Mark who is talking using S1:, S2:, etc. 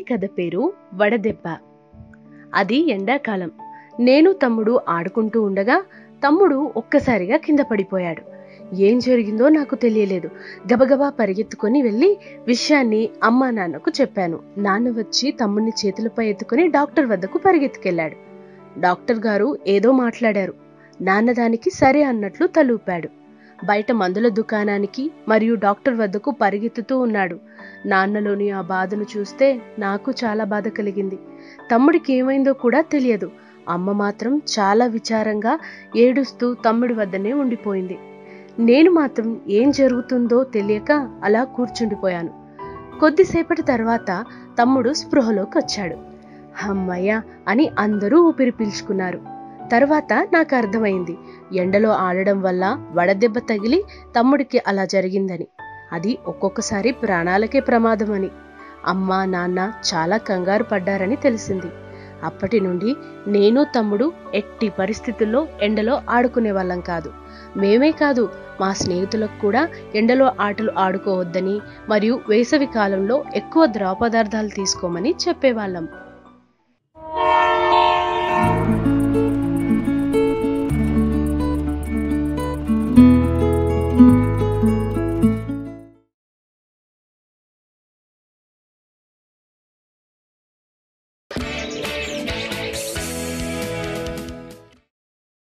S1: కథ పేరు వడదెబ్బ. అది ఎండాకాలం. నేను తమ్ముడు ఆడుకుంటూ ఉండగా తమ్ముడు ఒక్కసారిగా కింద పడిపోయాడు. ఏం జరిగిందో నాకు తెలియలేదు. గబగబా పరిగెత్తుకొని వెళ్ళి విషయాన్ని అమ్మా నాన్నకు చెప్పాను. నాన్న వచ్చి తమ్ముడిని చేతులపై ఎత్తుకుని డాక్టర్ వద్దకు పరిగెత్తుకెళ్ళాడు డాక్టర్ గారు ఏదో మాట్లాడారు. నాన్న దానికి సరే అన్నట్లు తలూపాడు. బయట మందుల దుకాణానికి మరియు డాక్టర్ వద్దకు పరిగెత్తుతూ ఉన్నాడు. నాన్నలోని ఆ బాధను చూస్తే నాకు చాలా బాధ కలిగింది. తమ్ముడికి ఏమైందో కూడా తెలియదు. అమ్మ మాత్రం చాలా విచారంగా ఏడుస్తూ తమ్ముడి వద్దనే ఉండిపోయింది. నేను మాత్రం ఏం జరుగుతుందో తెలియక అలా కూర్చుండిపోయాను. కొద్దిసేపటి తర్వాత తమ్ముడు స్పృహలోకి వచ్చాడు. అమ్మయ్య అని అందరూ ఊపిరి పీల్చుకున్నారు. తర్వాత నాకు అర్థమైంది. ఎండలో ఆడడం వల్ల వడదెబ్బ తగిలి తమ్ముడికి అలా జరిగిందని. అది ఒక్కొక్కసారి ప్రాణాలకే ప్రమాదమని. అమ్మ నాన్న చాలా కంగారు పడ్డారని తెలిసింది. అప్పటి నుండి నేను తమ్ముడు ఎట్టి పరిస్థితుల్లో ఎండలో ఆడుకునే వాళ్ళం కాదు. మేమే కాదు మా స్నేహితులకు కూడా ఎండలో ఆటలు ఆడుకోవద్దని మరియు వేసవి కాలంలో ఎక్కువ ద్రవ పదార్థాలు తీసుకోమని చెప్పేవాళ్ళం.